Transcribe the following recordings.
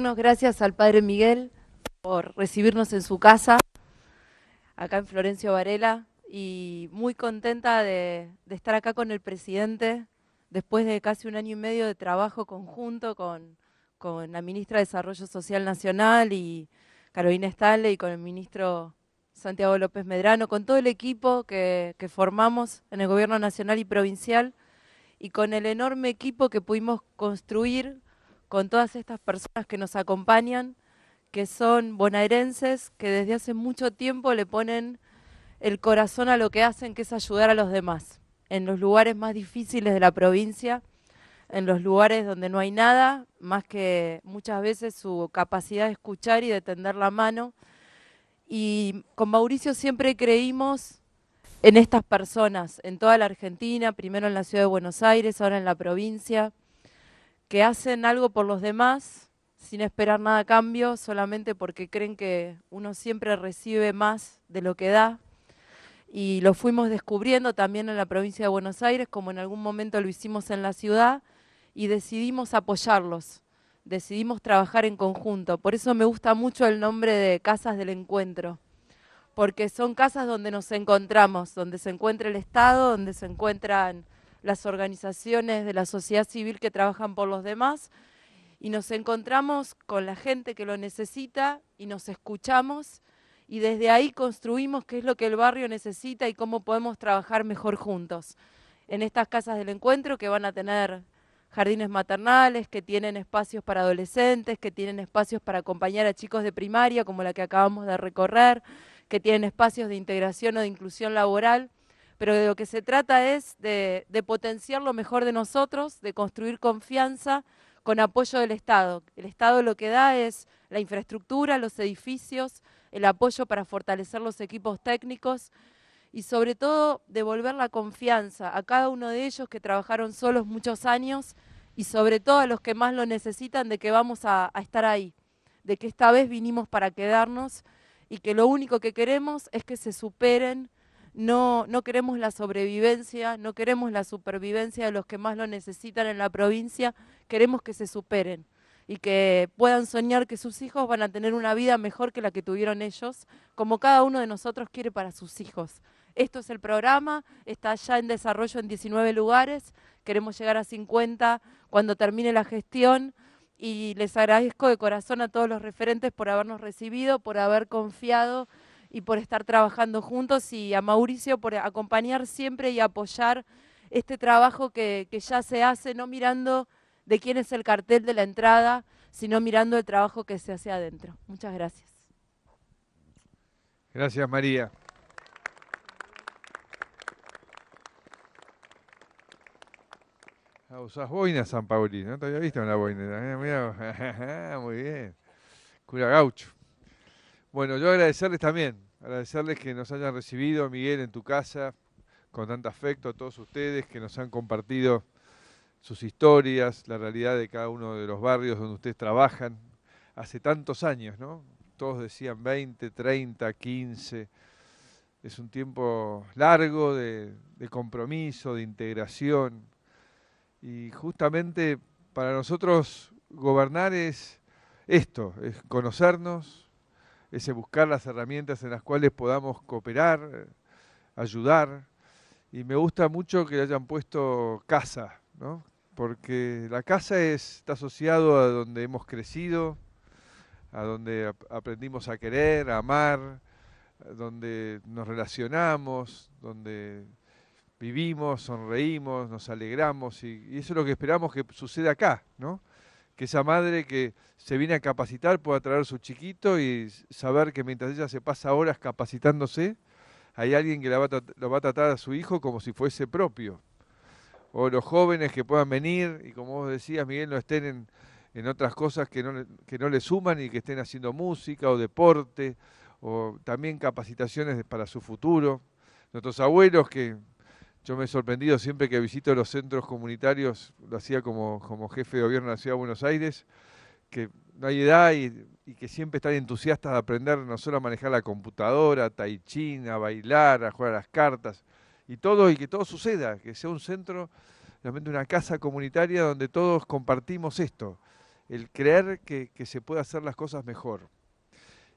Gracias al Padre Miguel por recibirnos en su casa, acá en Florencio Varela, y muy contenta de, estar acá con el presidente después de casi un año y medio de trabajo conjunto con, la ministra de Desarrollo Social Nacional y Carolina Stale y con el ministro Santiago López Medrano, con todo el equipo que, que formamos en el gobierno nacional y provincial y con el enorme equipo que pudimos construir con todas estas personas que nos acompañan, que son bonaerenses, que desde hace mucho tiempo le ponen el corazón a lo que hacen, que es ayudar a los demás, en los lugares más difíciles de la provincia, en los lugares donde no hay nada, más que muchas veces su capacidad de escuchar y de tender la mano. Y con Mauricio siempre creímos en estas personas, en toda la Argentina, primero en la ciudad de Buenos Aires, ahora en la provincia, que hacen algo por los demás sin esperar nada a cambio, solamente porque creen que uno siempre recibe más de lo que da. Y lo fuimos descubriendo también en la provincia de Buenos Aires, como en algún momento lo hicimos en la ciudad, y decidimos apoyarlos, decidimos trabajar en conjunto. Por eso me gusta mucho el nombre de Casas del Encuentro, porque son casas donde nos encontramos, donde se encuentra el Estado, donde se encuentran las organizaciones de la sociedad civil que trabajan por los demás y nos encontramos con la gente que lo necesita y nos escuchamos y desde ahí construimos qué es lo que el barrio necesita y cómo podemos trabajar mejor juntos. En estas casas del encuentro que van a tener jardines maternales, que tienen espacios para adolescentes, que tienen espacios para acompañar a chicos de primaria como la que acabamos de recorrer, que tienen espacios de integración o de inclusión laboral pero de lo que se trata es de, potenciar lo mejor de nosotros, de construir confianza con apoyo del Estado. El Estado lo que da es la infraestructura, los edificios, el apoyo para fortalecer los equipos técnicos y sobre todo devolver la confianza a cada uno de ellos que trabajaron solos muchos años y sobre todo a los que más lo necesitan de que vamos a estar ahí, de que esta vez vinimos para quedarnos y que lo único que queremos es que se superen no, queremos la sobrevivencia, no queremos la supervivencia de los que más lo necesitan en la provincia, queremos que se superen y que puedan soñar que sus hijos van a tener una vida mejor que la que tuvieron ellos, como cada uno de nosotros quiere para sus hijos. Esto es el programa, está ya en desarrollo en 19 lugares, queremos llegar a 50 cuando termine la gestión y les agradezco de corazón a todos los referentes por habernos recibido, por haber confiado y por estar trabajando juntos y a Mauricio por acompañar siempre y apoyar este trabajo que, ya se hace, no mirando de quién es el cartel de la entrada, sino mirando el trabajo que se hace adentro. Muchas gracias. Gracias, María. Ah, usás boina San Paulino, ¿no te había visto una boina? Eh, muy bien. Cura Gaucho. Bueno, yo agradecerles también, agradecerles que nos hayan recibido, Miguel, en tu casa, con tanto afecto a todos ustedes que nos han compartido sus historias, la realidad de cada uno de los barrios donde ustedes trabajan, hace tantos años, ¿no? Todos decían 20, 30, 15. Es un tiempo largo de, compromiso, de integración. Y justamente para nosotros gobernar es esto, es conocernos, ese buscar las herramientas en las cuales podamos cooperar, ayudar. Y me gusta mucho que hayan puesto casa, ¿no? porque la casa está asociado a donde hemos crecido, a donde aprendimos a querer, a amar, donde nos relacionamos, donde vivimos, sonreímos, nos alegramos y, eso es lo que esperamos que suceda acá, ¿no? Que esa madre que se viene a capacitar pueda traer a su chiquito y saber que mientras ella se pasa horas capacitándose, hay alguien que va lo va a tratar a su hijo como si fuese propio. O los jóvenes que puedan venir y como vos decías, Miguel, no estén en, otras cosas que no, que no le suman y que estén haciendo música o deporte o también capacitaciones para su futuro. Nuestros abuelos que yo me he sorprendido siempre que visito los centros comunitarios, lo hacía como, jefe de gobierno de la Ciudad de Buenos Aires, que no hay edad y, que siempre están entusiastas de aprender no solo a manejar la computadora, tai chi, a bailar, a jugar a las cartas, y todo, y que todo suceda, que sea un centro, realmente una casa comunitaria donde todos compartimos esto, el creer que, se puede hacer las cosas mejor.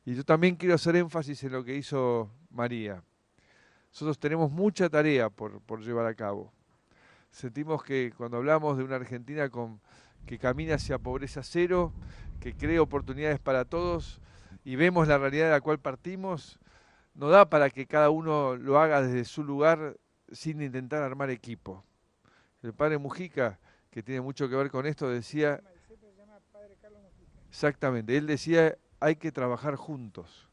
Y yo también quiero hacer énfasis en lo que hizo María. Nosotros tenemos mucha tarea por, por llevar a cabo. Sentimos que cuando hablamos de una Argentina con, que camina hacia pobreza cero, que crea oportunidades para todos y vemos la realidad de la cual partimos, no da para que cada uno lo haga desde su lugar sin intentar armar equipo. El padre Mujica, que tiene mucho que ver con esto, decía... Exactamente, él decía, hay que trabajar juntos.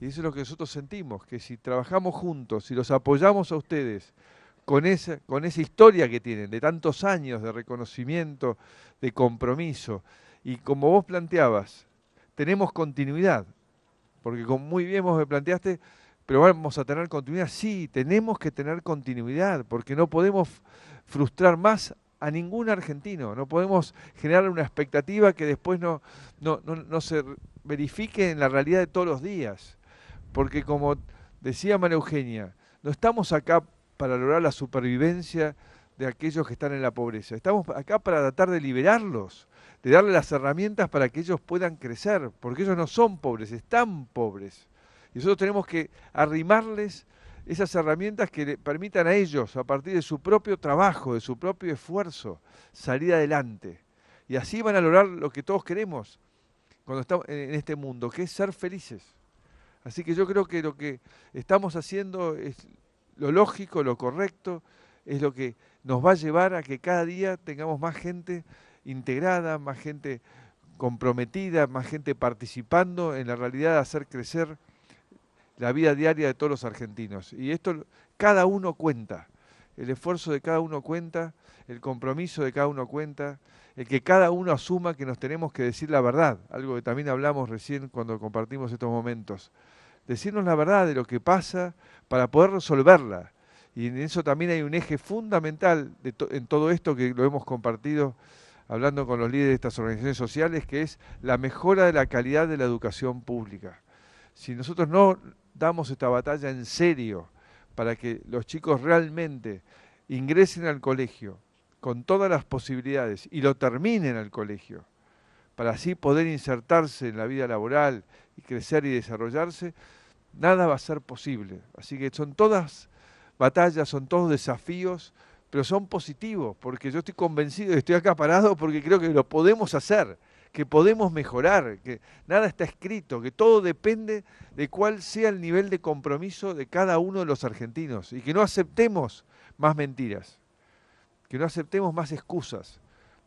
Y eso es lo que nosotros sentimos, que si trabajamos juntos, si los apoyamos a ustedes con esa, con esa historia que tienen de tantos años de reconocimiento, de compromiso, y como vos planteabas, tenemos continuidad, porque como muy bien vos me planteaste, pero vamos a tener continuidad. Sí, tenemos que tener continuidad, porque no podemos frustrar más a ningún argentino, no podemos generar una expectativa que después no, no, no, se verifique en la realidad de todos los días. Porque como decía María Eugenia, no estamos acá para lograr la supervivencia de aquellos que están en la pobreza, estamos acá para tratar de liberarlos, de darle las herramientas para que ellos puedan crecer, porque ellos no son pobres, están pobres. Y nosotros tenemos que arrimarles esas herramientas que le permitan a ellos, a partir de su propio trabajo, de su propio esfuerzo, salir adelante. Y así van a lograr lo que todos queremos cuando estamos en este mundo, que es ser felices. Así que yo creo que lo que estamos haciendo es lo lógico, lo correcto, es lo que nos va a llevar a que cada día tengamos más gente integrada, más gente comprometida, más gente participando en la realidad de hacer crecer la vida diaria de todos los argentinos. Y esto cada uno cuenta, el esfuerzo de cada uno cuenta, el compromiso de cada uno cuenta, el que cada uno asuma que nos tenemos que decir la verdad, algo que también hablamos recién cuando compartimos estos momentos. Decirnos la verdad de lo que pasa para poder resolverla. Y en eso también hay un eje fundamental de en todo esto que lo hemos compartido hablando con los líderes de estas organizaciones sociales, que es la mejora de la calidad de la educación pública. Si nosotros no damos esta batalla en serio para que los chicos realmente ingresen al colegio con todas las posibilidades y lo terminen al colegio, para así poder insertarse en la vida laboral y crecer y desarrollarse, nada va a ser posible. Así que son todas batallas, son todos desafíos, pero son positivos, porque yo estoy convencido y estoy acá parado porque creo que lo podemos hacer que podemos mejorar, que nada está escrito, que todo depende de cuál sea el nivel de compromiso de cada uno de los argentinos y que no aceptemos más mentiras, que no aceptemos más excusas,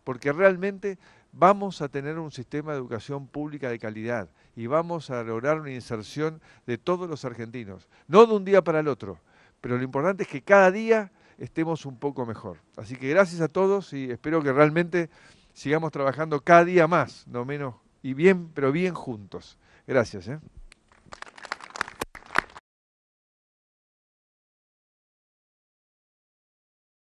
porque realmente vamos a tener un sistema de educación pública de calidad y vamos a lograr una inserción de todos los argentinos, no de un día para el otro, pero lo importante es que cada día estemos un poco mejor. Así que gracias a todos y espero que realmente sigamos trabajando cada día más, no menos, y bien, pero bien juntos. Gracias. ¿eh?